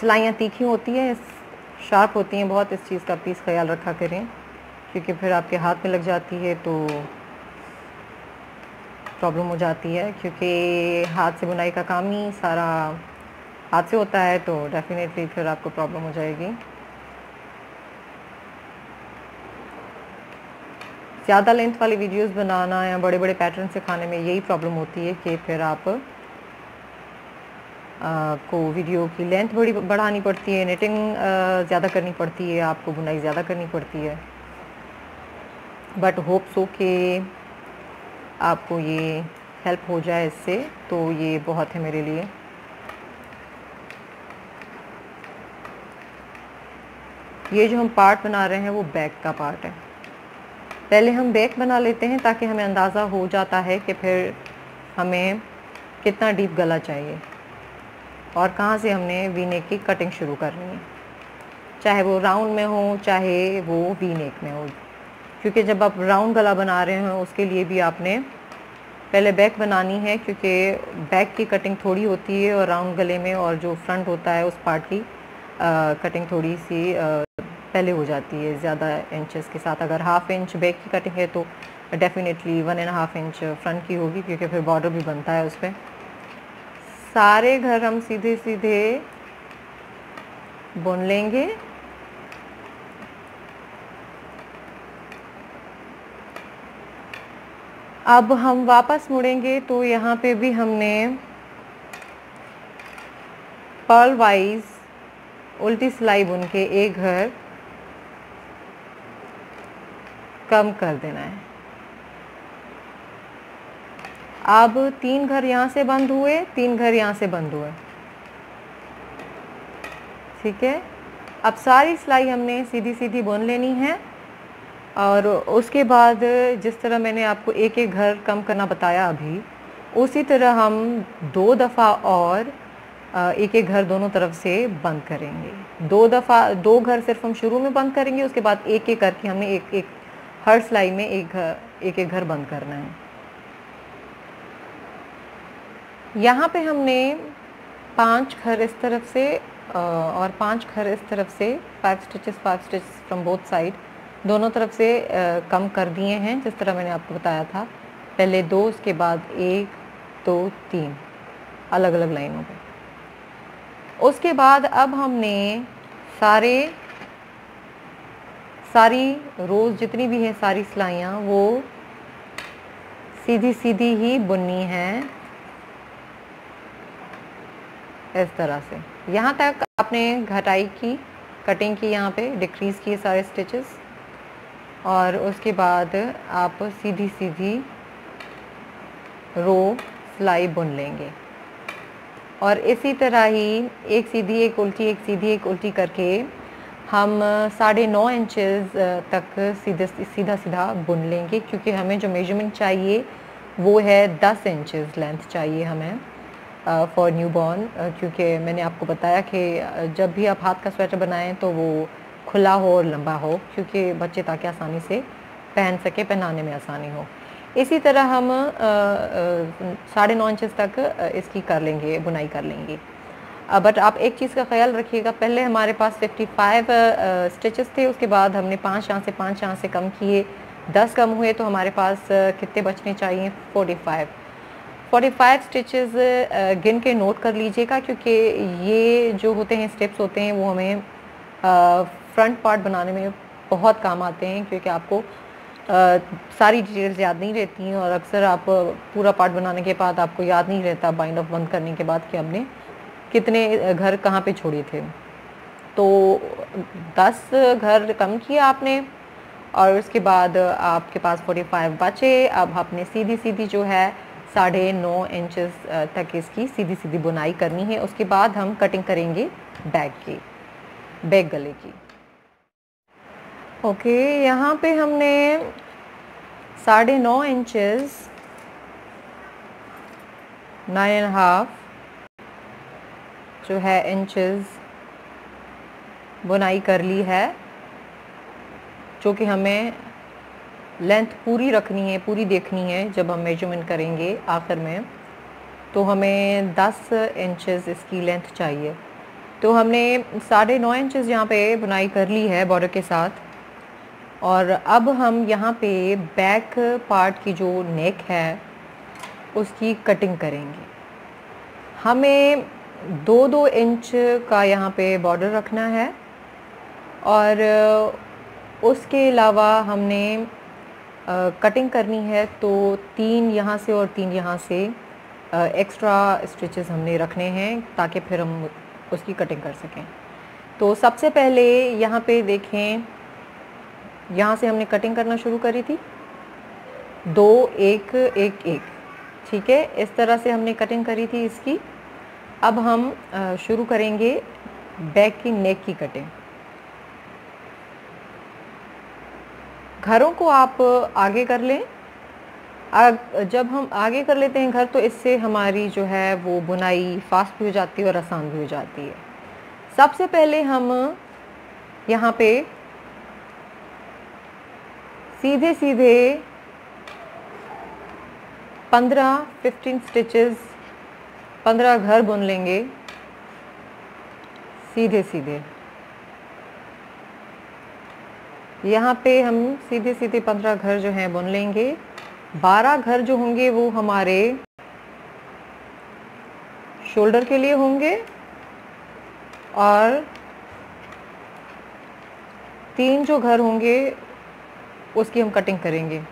सिलाइयाँ तीखी होती हैं शार्प होती हैं बहुत, इस चीज़ का प्लीज़ ख्याल रखा करें, क्योंकि फिर आपके हाथ में लग जाती है तो प्रॉब्लम हो जाती है, क्योंकि हाथ से बुनाई का काम ही सारा हाथ से होता है तो डेफिनेटली फिर आपको प्रॉब्लम हो जाएगी। ज़्यादा लेंथ वाली वीडियोस बनाना या बड़े बड़े पैटर्न सिखाने में यही प्रॉब्लम होती है कि फिर आप को वीडियो की लेंथ बड़ी बढ़ानी पड़ती है नेटिंग ज़्यादा करनी पड़ती है, आपको बुनाई ज़्यादा करनी पड़ती है। बट होप सो कि आपको ये हेल्प हो जाए इससे तो ये बहुत है मेरे लिए। ये जो हम पार्ट बना रहे हैं, वो बैक का पार्ट है। पहले हम बैक बना लेते हैं, ताकि हमें अंदाज़ा हो जाता है कि फिर हमें कितना डीप गला चाहिए। और कहाँ से हमने वी नेक की कटिंग शुरू करनी है। चाहे वो राउंड में हो चाहे वो वी नेक में हो। क्योंकि जब आप राउंड गला बना रहे हो उसके लिए भी आपने पहले बैक बनानी है क्योंकि बैक की कटिंग थोड़ी होती है और राउंड गले में और जो फ्रंट होता है उस पार्ट की आ, कटिंग थोड़ी सी आ, पहले हो जाती है ज़्यादा इंचेस के साथ। अगर हाफ़ इंच बैक की कटिंग है तो definitely one and half inch front की होगी क्योंकि फिर बॉर्डर भी बनता है उस पर सारे घर हम सीधे सीधे बुन लेंगे। अब हम वापस मुड़ेंगे तो यहाँ पे भी हमने पर्ल वाइज उल्टी सिलाई बुन के एक घर कम कर देना है। अब तीन घर यहाँ से बंद हुए, तीन घर यहाँ से बंद हुए। ठीक है? अब सारी सिलाई हमने सीधी सीधी बुन लेनी है और उसके बाद जिस तरह मैंने आपको एक एक घर कम करना बताया अभी, उसी तरह हम दो दफ़ा और एक एक घर दोनों तरफ़ से बंद करेंगे। दो दफ़ा, दो घर सिर्फ़ हम शुरू में बंद करेंगे, उसके बाद एक एक करके हमने एक एक हर सिलाई में एक घर एक एक घर बंद करना है। यहाँ पे हमने पाँच घर इस तरफ़ से और पाँच घर इस तरफ़ से five stitches five stitches from both side दोनों तरफ़ से कम कर दिए हैं, जिस तरह मैंने आपको बताया था। पहले दो, उसके बाद एक, दो, तीन अलग अलग लाइनों पे। उसके बाद अब हमने सारे, सारी रोज़ जितनी भी हैं, सारी सिलाइयाँ, वो सीधी सीधी ही बुननी है। इस तरह से। यहाँ तक आपने घटाई की, कटिंग की यहाँ पे, डिक्रीज़ किए सारे स्टिचेस। और उसके बाद आप सीधी सीधी रो, सिलाई बुन लेंगे। और इसी तरह ही एक सीधी, एक उल्टी, एक सीधी, एक उल्टी करके हम साढ़े नौ इंचज़ तक सीधे सीधा सीधा बुन लेंगे, क्योंकि हमें जो मेज़रमेंट चाहिए वो है दस इंचज़ लेंथ चाहिए हमें। फॉर न्यू बॉर्न क्योंकि मैंने आपको बताया कि जब भी आप हाथ का स्वेटर बनाएँ तो वो खुला हो और लंबा हो, क्योंकि बच्चे ताकि आसानी से पहन सके, पहनाने में आसानी हो। इसी तरह हम साढ़े नौ इंचज़ तक इसकी कर लेंगे, बुनाई कर लेंगे। बट आप एक चीज़ का ख्याल रखिएगा, पहले हमारे पास 55 स्टिचेस थे, उसके बाद हमने पाँच यहाँ से, पाँच यहाँ से कम किए, दस कम हुए तो हमारे पास कितने बचने चाहिए? 45 45 स्टिचेस गिन के नोट कर लीजिएगा क्योंकि ये जो होते हैं स्टेप्स होते हैं वो हमें फ्रंट पार्ट बनाने में बहुत काम आते हैं क्योंकि आपको आ, सारी डिटेल्स याद नहीं रहती हैं और अक्सर आप पूरा पार्ट बनाने के बाद आपको याद नहीं रहता बाइंड ऑफ़ बंद करने के बाद कि हमने कितने घर कहाँ पे छोड़े थे। तो दस घर कम किया आपने और उसके बाद आपके पास 45 बचे अब आपने सीधी सीधी जो है साढ़े नौ इंचज़ तक इसकी सीधी सीधी बुनाई करनी है। उसके बाद हम कटिंग करेंगे बैग की, बैग गले की। ओके यहाँ पे हमने साढ़े नौ इंचज़ नाइन एंड हाफ़ जो है इंचज़ बुनाई कर ली है, जो कि हमें लेंथ पूरी रखनी है, पूरी देखनी है जब हम मेज़रमेंट करेंगे आखिर में तो हमें 10 इंचेस इसकी लेंथ चाहिए। तो हमने साढ़े नौ इंचज़ यहाँ पे बुनाई कर ली है बॉर्डर के साथ। और अब हम यहाँ पे बैक पार्ट की जो नेक है, उसकी कटिंग करेंगे। हमें दो दो इंच का यहाँ पे बॉर्डर रखना है। और उसके अलावा हमने कटिंग करनी है तो तीन यहाँ से और तीन यहाँ से एक्स्ट्रा स्टिचेस हमने रखने हैं, ताकि फिर हम उसकी कटिंग कर सकें। तो सबसे पहले यहाँ पे देखें, यहाँ से हमने कटिंग करना शुरू करी थी। दो, एक एक एक, ठीक है? इस तरह से हमने कटिंग करी थी इसकी। अब हम शुरू करेंगे बैक की नेक की कटिंग घरों को आप आगे कर लें। जब हम आगे कर लेते हैं घर तो इससे हमारी जो है, वो बुनाई फास्ट भी हो जाती है और आसान भी हो जाती है। सबसे पहले हम यहाँ पे सीधे सीधे पंद्रह फिफ्टीन स्टिचेस पंद्रह घर बुन लेंगे। सीधे सीधे यहाँ पे हम सीधे सीधे पंद्रह घर जो हैं बुन लेंगे। बारह घर जो होंगे वो हमारे शोल्डर के लिए होंगे और तीन जो घर होंगे उसकी हम कटिंग करेंगे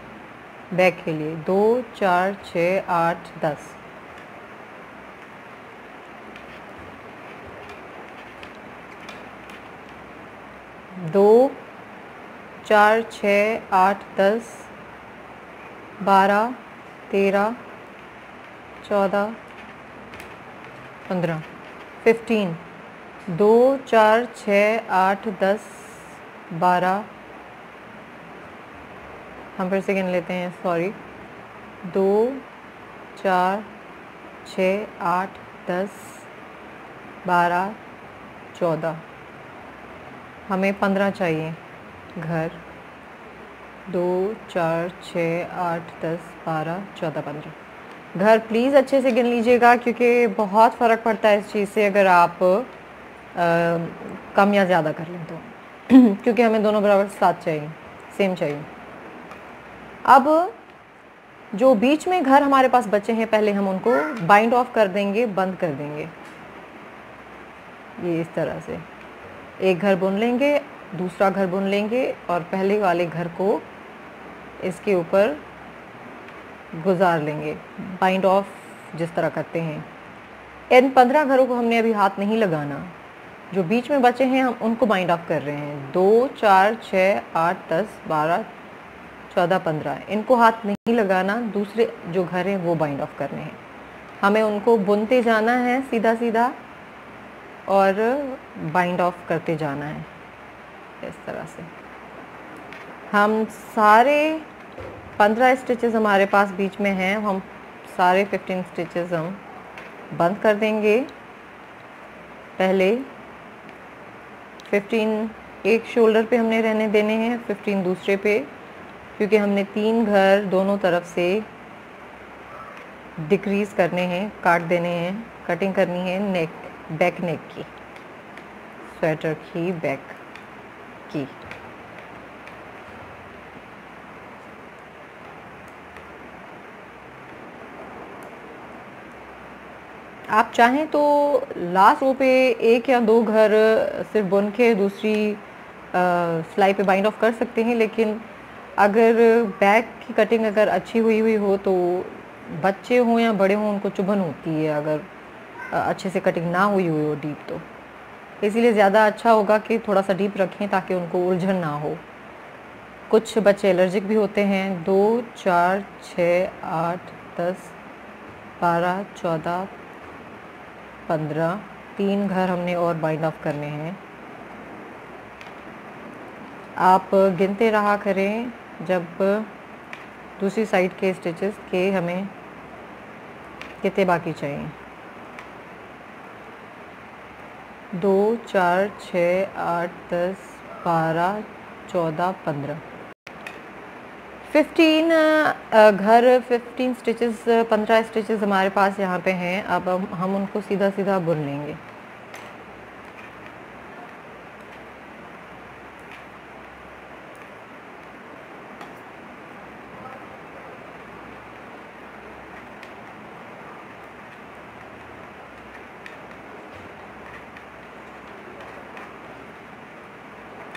बैक के लिए। दो, चार छ आठ, दस। दो चार, छ, आठ, दस, बारह, तेरह, चौदह, पंद्रह फिफ्टीन दो, चार, छः, आठ, दस, बारह। हम फिर से गिन लेते हैं सॉरी दो, चार, छ, आठ, दस, बारह, चौदह। हमें पंद्रह चाहिए। घर। दो चार छः आठ दस बारह चौदह पंद्रह। घर प्लीज़ अच्छे से गिन लीजिएगा क्योंकि बहुत फ़र्क पड़ता है इस चीज़ से अगर आप आ, कम या ज़्यादा कर लें तो। क्योंकि हमें दोनों बराबर साथ चाहिए सेम चाहिए। अब जो बीच में घर हमारे पास बचे हैं पहले हम उनको बाइंड ऑफ़ कर देंगे बंद कर देंगे। ये इस तरह से। एक घर बुन लेंगे दूसरा घर बुन लेंगे और पहले वाले घर को इसके ऊपर गुजार लेंगे। बाइंड ऑफ़ जिस तरह करते हैं। इन पंद्रह घरों को हमने अभी हाथ नहीं लगाना। जो बीच में बचे हैं, हम उनको बाइंड ऑफ़ कर रहे हैं। दो, चार छः आठ, दस, बारह, चौदह, पंद्रह। इनको हाथ नहीं लगाना, दूसरे जो घर हैं, वो बाइंड ऑफ़ करने हैं। हमें उनको बुनते जाना है सीधा सीधा और बाइंड ऑफ़ करते जाना है। इस तरह से। हम सारे पंद्रह स्टिचेस हमारे पास बीच में हैं, हम सारे फिफ्टीन स्टिचेस हम बंद कर देंगे। पहले फिफ्टीन एक शोल्डर पे हमने रहने देने हैं फिफ्टीन दूसरे पे, क्योंकि हमने तीन घर दोनों तरफ़ से डिक्रीज़ करने हैं, काट देने हैं कटिंग करनी है नेक बैक नेक की। स्वेटर की बैक की। आप चाहें तो लास्ट रो पे एक या दो घर सिर्फ़ बुन के दूसरी सिलाई पे बाइंड ऑफ़ कर सकते हैं, लेकिन अगर बैक की कटिंग अगर अच्छी हुई हुई हो तो बच्चे हों या बड़े हों, उनको चुभन होती है अगर अच्छे से कटिंग ना हुई हुई हो डीप तो। इसीलिए ज़्यादा अच्छा होगा कि थोड़ा सा डीप रखें ताकि उनको उलझन ना हो। कुछ बच्चे एलर्जिक भी होते हैं। दो, चार छ आठ, दस, बारह, चौदह, पंद्रह, तीन घर हमने और बाइंड ऑफ़ करने हैं। आप गिनते रहा करें जब दूसरी साइड के स्टिचेस के हमें कितने बाकी चाहिए। दो, चार, छ, आठ, दस, बारह, चौदह, पंद्रह। फिफ्टीन घर, फिफ्टीन स्टिचेस, पंद्रह स्टिचेस हमारे पास यहाँ पे हैं। अब हम उनको सीधा सीधा बुन लेंगे।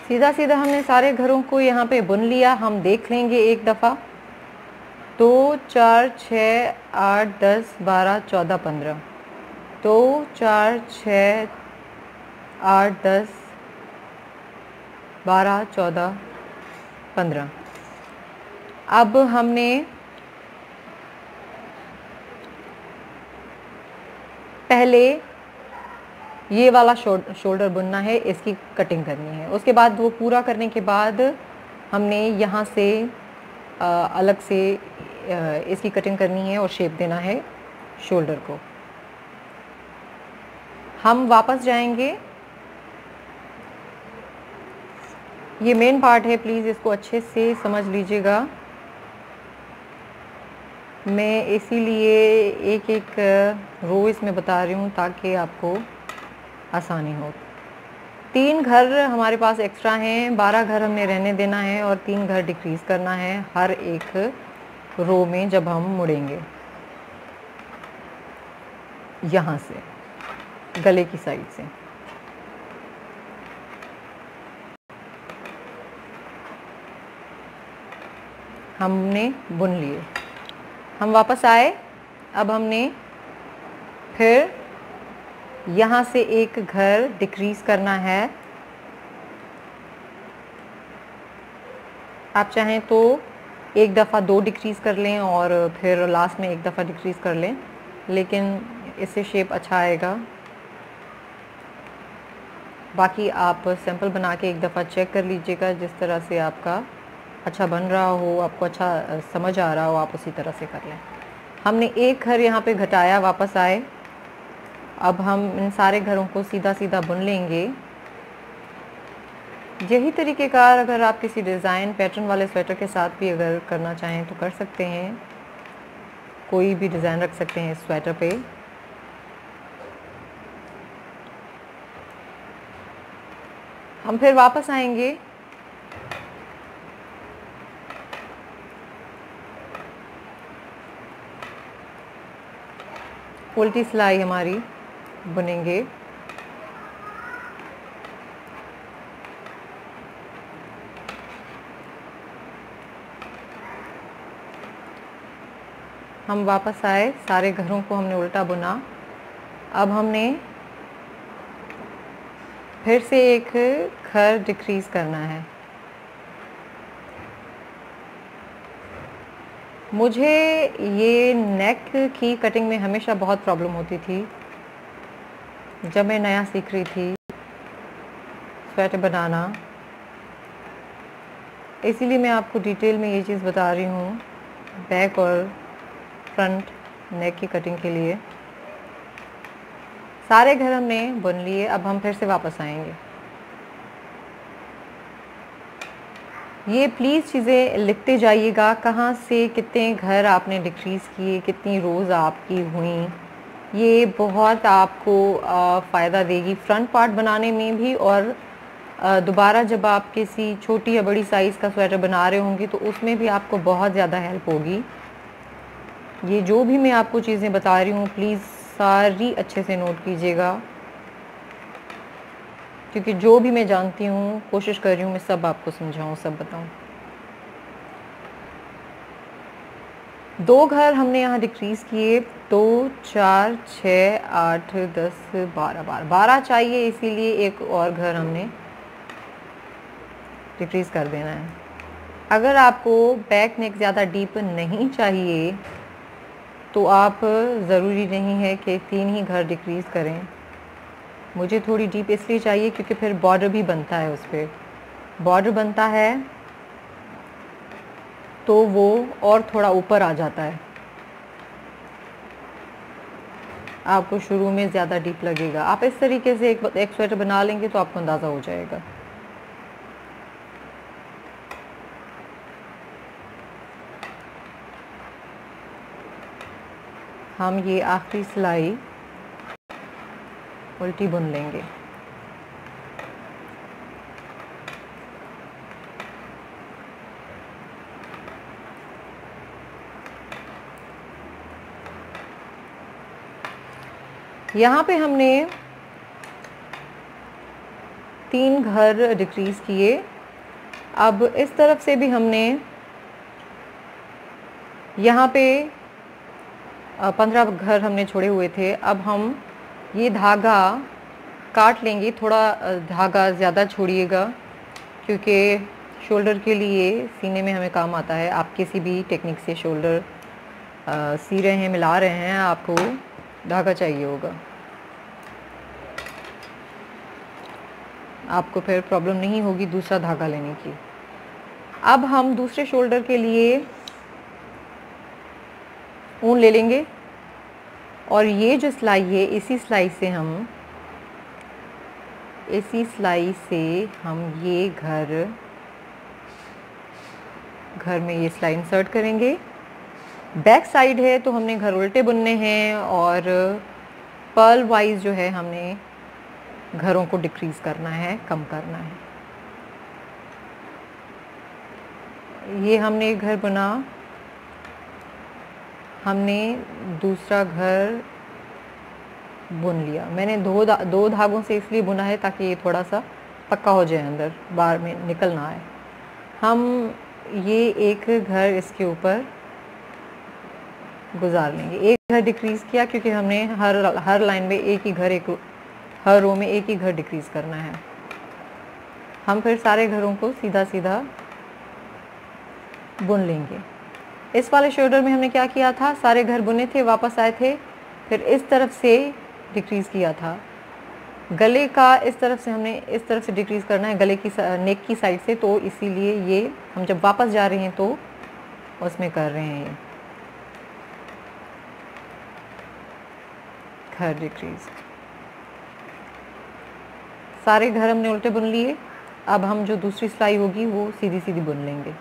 सीधा सीधा हमने सारे घरों को यहाँ पे बुन लिया, हम देख लेंगे एक दफ़ा। दो, चार छ आठ, दस, बारह, चौदह, पंद्रह। दो, चार छ आठ, दस, बारह, चौदह, पंद्रह। अब हमने पहले ये वाला शोल्डर बुनना है इसकी कटिंग करनी है। उसके बाद वो पूरा करने के बाद हमने यहाँ से आ, अलग से आ, इसकी कटिंग करनी है और शेप देना है शोल्डर को। हम वापस जाएँगे। ये मेन पार्ट है प्लीज़ इसको अच्छे से समझ लीजिएगा। मैं इसीलिए एक एक रो इसमें बता रही हूँ ताकि आपको आसानी हो। तीन घर हमारे पास एक्स्ट्रा हैं, बारह घर हमने रहने देना है और तीन घर डिक्रीज़ करना है हर एक रो में जब हम मुड़ेंगे। यहाँ से, गले की साइड से। हमने बुन लिए। हम वापस आए, अब हमने फिर यहाँ से एक घर डिक्रीज़ करना है। आप चाहें तो एक दफ़ा दो डिक्रीज़ कर लें और फिर लास्ट में एक दफ़ा डिक्रीज़ कर लें, लेकिन इससे शेप अच्छा आएगा। बाकी आप सैंपल बना के एक दफ़ा चेक कर लीजिएगा जिस तरह से आपका अच्छा बन रहा हो, आपको अच्छा समझ आ रहा हो, आप उसी तरह से कर लें। हमने एक घर यहाँ पे घटाया, वापस आए। अब हम इन सारे घरों को सीधा सीधा बुन लेंगे। यही तरीक़ेकार अगर आप किसी डिज़ाइन पैटर्न वाले स्वेटर के साथ भी अगर करना चाहें तो कर सकते हैं। कोई भी डिज़ाइन रख सकते हैं स्वेटर पे। हम फिर वापस आएँगे। उल्टी सिलाई हमारी। बुनेंगे। हम वापस आए, सारे घरों को हमने उल्टा बुना। अब हमने फिर से एक घर डिक्रीज़ करना है। मुझे ये नेक की कटिंग में हमेशा बहुत प्रॉब्लम होती थी। जब मैं नया सीख रही थी स्वेटर बनाना, इसीलिए मैं आपको डिटेल में ये चीज़ बता रही हूँ बैक और फ्रंट नेक की कटिंग के लिए। सारे घर हमने बुन लिए, अब हम फिर से वापस आएँगे। ये प्लीज़ चीज़ें लिखते जाइएगा, कहाँ से कितने घर आपने डिक्रीज़ किए, कितनी रोज़ आपकी हुई ये बहुत आपको फ़ायदा देगी फ्रंट पार्ट बनाने में भी और दोबारा जब आप किसी छोटी या बड़ी साइज़ का स्वेटर बना रहे होंगे तो उसमें भी आपको बहुत ज़्यादा हेल्प होगी। ये जो भी मैं आपको चीज़ें बता रही हूँ प्लीज़ सारी अच्छे से नोट कीजिएगा। क्योंकि जो भी मैं जानती हूँ, कोशिश कर रही हूँ मैं सब आपको समझाऊँ, सब बताऊँ। दो घर हमने यहाँ डिक्रीज़ किए। दो, चार छः आठ, दस, बारह बारह। बारह चाहिए, इसीलिए एक और घर हमने डिक्रीज़ कर देना है। अगर आपको बैक नेक ज़्यादा डीप नहीं चाहिए तो आप ज़रूरी नहीं है कि तीन ही घर डिक्रीज़ करें। मुझे थोड़ी डीप इसलिए चाहिए क्योंकि फिर बॉर्डर भी बनता है उस पर बॉर्डर बनता है तो वो और थोड़ा ऊपर आ जाता है। आपको शुरू में ज़्यादा डीप लगेगा। आप इस तरीके से एक एक स्वेटर बना लेंगे तो आपको अंदाज़ा हो जाएगा। हम ये आखिरी सिलाई उल्टी बुन लेंगे। यहाँ पे हमने तीन घर डिक्रीज़ किए। अब इस तरफ़ से भी हमने यहाँ पे पंद्रह घर हमने छोड़े हुए थे। अब हम ये धागा काट लेंगे, थोड़ा धागा ज़्यादा छोड़िएगा, क्योंकि शोल्डर के लिए सीने में हमें काम आता है। आप किसी भी टेक्निक से शोल्डर सी रहे हैं, मिला रहे हैं, आपको धागा चाहिए होगा। आपको फिर प्रॉब्लम नहीं होगी दूसरा धागा लेने की। अब हम दूसरे शोल्डर के लिए ऊन ले लेंगे। और ये जो सिलाई है, इसी सिलाई से हम, इसी सिलाई से हम ये घर घर में ये सिलाई इंसर्ट करेंगे। बैक साइड है तो हमने घर उल्टे बुनने हैं और पर्ल वाइज जो है हमने घरों को डिक्रीज़ करना है कम करना है। ये हमने एक घर बना। हमने दूसरा घर बुन लिया। मैंने दो दा, दो धागों से इसलिए बुना है ताकि ये थोड़ा सा पक्का हो जाए अंदर बाहर में निकल ना आए। हम ये एक घर इसके ऊपर गुजार लेंगे। एक घर डिक्रीज़ किया क्योंकि हमने हर हर लाइन में एक ही घर, एक हर रो में एक ही घर डिक्रीज़ करना है। हम फिर सारे घरों को सीधा सीधा बुन लेंगे। इस वाले शोल्डर में हमने क्या किया था? सारे घर बुने थे, वापस आए थे, फिर इस तरफ़ से डिक्रीज़ किया था। गले का इस तरफ़ से हमने इस तरफ़ से डिक्रीज़ करना है, गले की नेक की साइड से तो इसीलिए ये हम जब वापस जा रहे हैं तो उसमें कर रहे हैं। ये घर डिक्रीज़ सारे घर हमने उल्टे बुन लिए। अब हम जो दूसरी सिलाई होगी, वो सीधी सीधी बुन लेंगे।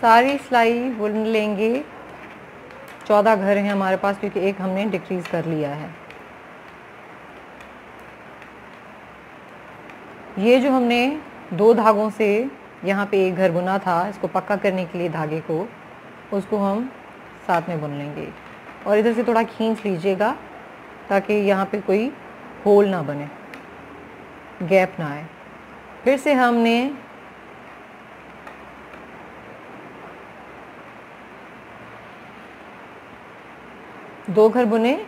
सारी सिलाई बुन लेंगे। चौदह घर हैं हमारे पास, क्योंकि एक हमने डिक्रीज़ कर लिया है। ये जो हमने दो धागों से यहाँ पे एक घर बुना था, इसको पक्का करने के लिए धागे को, उसको हम साथ में बुन लेंगे। और इधर से थोड़ा खींच लीजिएगा, ताकि यहाँ पे कोई होल ना बने गैप ना आए। फिर से हमने दो घर बुने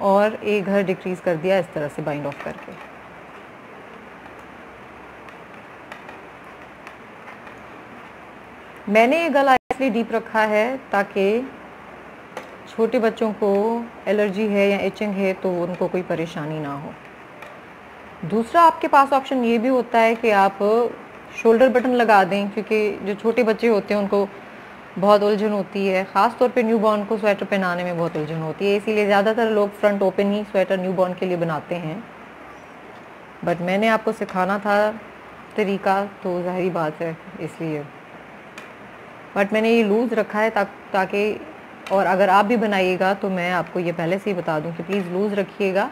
और एक घर डिक्रीज़ कर दिया इस तरह से बाइंड ऑफ़ करके। मैंने ये गला इसलिए डीप रखा है ताकि छोटे बच्चों को एलर्जी है या इचिंग है तो उनको कोई परेशानी ना हो। दूसरा आपके पास ऑप्शन ये भी होता है कि आप शोल्डर बटन लगा दें क्योंकि जो छोटे बच्चे होते हैं उनको बहुत उलझन होती है। ख़ास तौर पे न्यू बॉर्न को स्वेटर पहनाने में बहुत उलझन होती है, इसीलिए ज़्यादातर लोग फ्रंट ओपन ही स्वेटर न्यू बॉर्न के लिए बनाते हैं। बट मैंने आपको सिखाना था तरीका तो ज़ाहरी बात है, इसलिए। बट मैंने ये लूज़ रखा है ताकि और अगर आप भी बनाइएगा तो मैं आपको ये पहले से ही बता दूँ कि प्लीज़ लूज़ रखिएगा।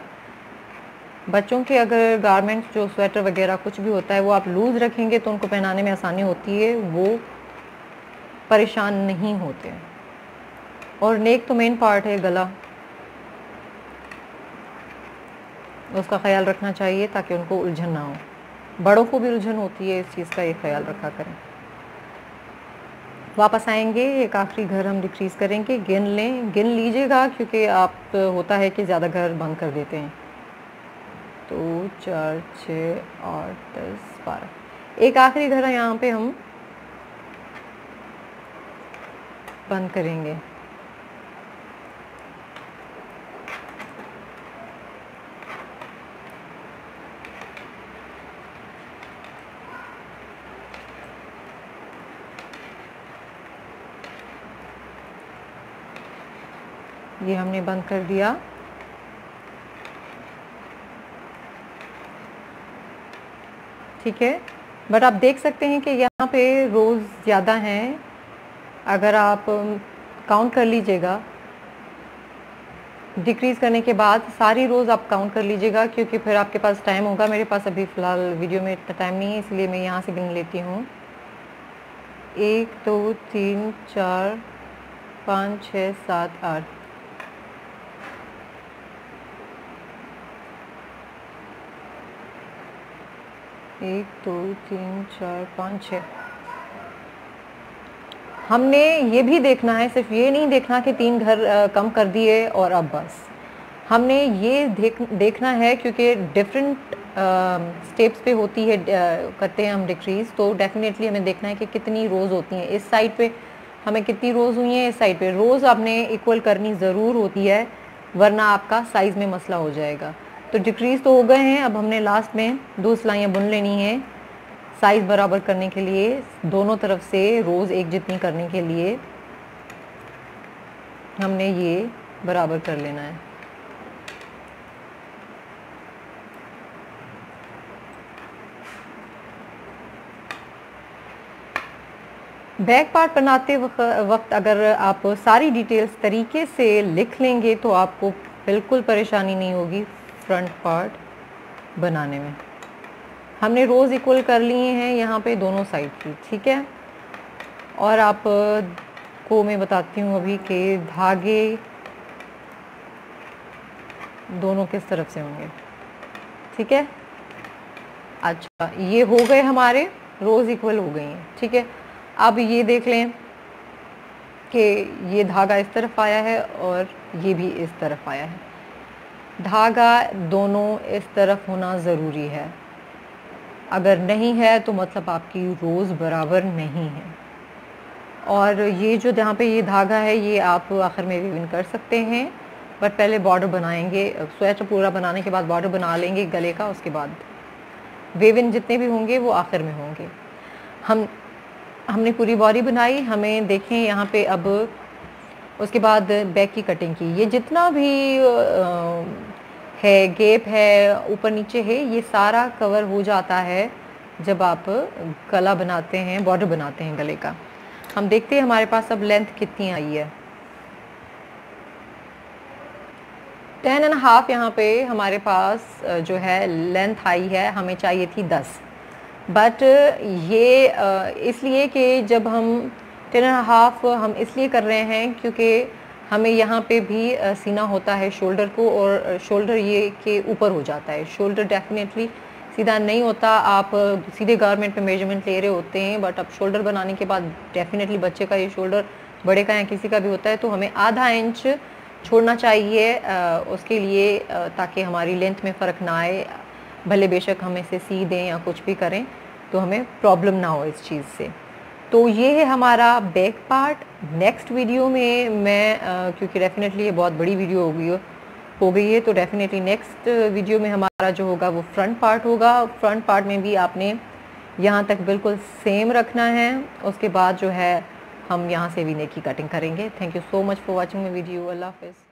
बच्चों के अगर गारमेंट्स जो स्वेटर वगैरह कुछ भी होता है, वो आप लूज़ रखेंगे तो उनको पहनाने में आसानी होती है। वो परेशान नहीं होते। और नेक तो मेन पार्ट है गला। उसका ख्याल रखना चाहिए ताकि उनको उलझन ना हो। बड़ों को भी उलझन होती है इस चीज़ का ये ख्याल रखा करें। वापस आएँगे, एक आखिरी घर हम डिक्रीज़ करेंगे। गिन लें, गिन लीजिएगा क्योंकि आप, होता है कि ज़्यादा घर बंद कर देते हैं। तो चार, छः, आठ, दस, बारह। एक आखिरी घर यहाँ पे हम बंद करेंगे। ये हमने बंद कर दिया। ठीक है? बट आप देख सकते हैं कि यहाँ पे रोज़ ज़्यादा हैं। अगर आप काउंट कर लीजिएगा। डिक्रीज़ करने के बाद सारी रोज़ आप काउंट कर लीजिएगा, क्योंकि फिर आपके पास टाइम होगा। मेरे पास अभी फ़िलहाल वीडियो में इतना टाइम नहीं है, इसलिए मैं यहाँ से गिन लेती हूँ। एक, दो, तीन, चार, पाँच, छः, सात, आठ। एक, दो, तीन, चार, पाँच, छः। हमने ये भी देखना है, सिर्फ़ ये नहीं देखना कि तीन घर कम कर दिए और अब बस। हमने ये देख, देखना है क्योंकि डिफरेंट स्टेप्स पे होती है करते हैं हम डिक्रीज तो डेफिनेटली हमें देखना है कि कितनी रोज़ होती हैं। इस साइड पे हमें कितनी रोज़ हुई हैं? इस साइड पे रोज़ आपने इक्वल करनी ज़रूर होती है, वरना आपका साइज़ में मसला हो जाएगा। तो डिक्रीज़ तो हो गए हैं, अब हमने लास्ट में दो सिलाइयाँ बुन लेनी हैं। साइज़ बराबर करने के लिए, दोनों तरफ़ से रोज़ एक जितनी करने के लिए, हमने ये बराबर कर लेना है। बैक पार्ट बनाते वक्त अगर आप सारी डिटेल्स तरीके से लिख लेंगे तो आपको बिल्कुल परेशानी नहीं होगी फ्रंट पार्ट बनाने में। हमने रोज़ इक्वल कर लिए हैं यहाँ पे दोनों साइड की, ठीक है? और आप, को मैं बताती हूँ अभी कि धागे दोनों किस तरफ़ से होंगे, ठीक है? अच्छा ये हो गए हमारे रोज़ इक्वल हो गई हैं, ठीक है? अब ये देख लें कि ये धागा इस तरफ़ आया है और ये भी इस तरफ़ आया है। धागा दोनों इस तरफ़ होना ज़रूरी है। अगर नहीं है तो मतलब आपकी रोज़ बराबर नहीं है। और ये जो जहाँ पे ये धागा है, ये आप आखिर में विविन कर सकते हैं। बट पहले बॉर्डर बनाएँगे स्वेटर पूरा बनाने के बाद बॉर्डर बना लेंगे गले का, उसके बाद वेविन जितने भी होंगे, वो आखिर में होंगे। हम, हमने पूरी बॉडी बनाई, हमें देखें यहाँ पे अब, उसके बाद बैक की कटिंग की। ये जितना भी है गेप है, ऊपर नीचे है, ये सारा कवर हो जाता है जब आप गला बनाते हैं बॉर्डर बनाते हैं गले का। हम देखते हैं हमारे पास अब लेंथ कितनी आई है। टेन एंड हाफ़ यहाँ पे हमारे पास जो है लेंथ आई है, हमें चाहिए थी दस। बट ये इसलिए कि जब हम टेन एंड हाफ़ हम इसलिए कर रहे हैं क्योंकि हमें यहाँ पे भी सीना होता है शोल्डर को और शोल्डर ये के ऊपर हो जाता है। शोल्डर डेफिनेटली सीधा नहीं होता, आप सीधे गारमेंट पे मेज़रमेंट ले रहे होते हैं, बट अब शोल्डर बनाने के बाद डेफिनेटली बच्चे का ये शोल्डर बड़े का या किसी का भी होता है तो हमें आधा इंच छोड़ना चाहिए उसके लिए ताकि हमारी लेंथ में फ़र्क ना आए। भले बेशक हम इसे सी दें या कुछ भी करें तो हमें प्रॉब्लम ना हो इस चीज़ से। तो ये है हमारा बैक पार्ट नेक्स्ट वीडियो में मैं क्योंकि डेफिनेटली ये बहुत बड़ी वीडियो हो गई हो गई है तो डेफिनेटली नेक्स्ट वीडियो में हमारा जो होगा वो फ्रंट पार्ट होगा. फ्रंट पार्ट में भी आपने यहाँ तक बिल्कुल सेम रखना है. उसके बाद जो है हम यहाँ से भी नेक की कटिंग करेंगे. Thank you so much for watching my video अल्लाह हाफिज़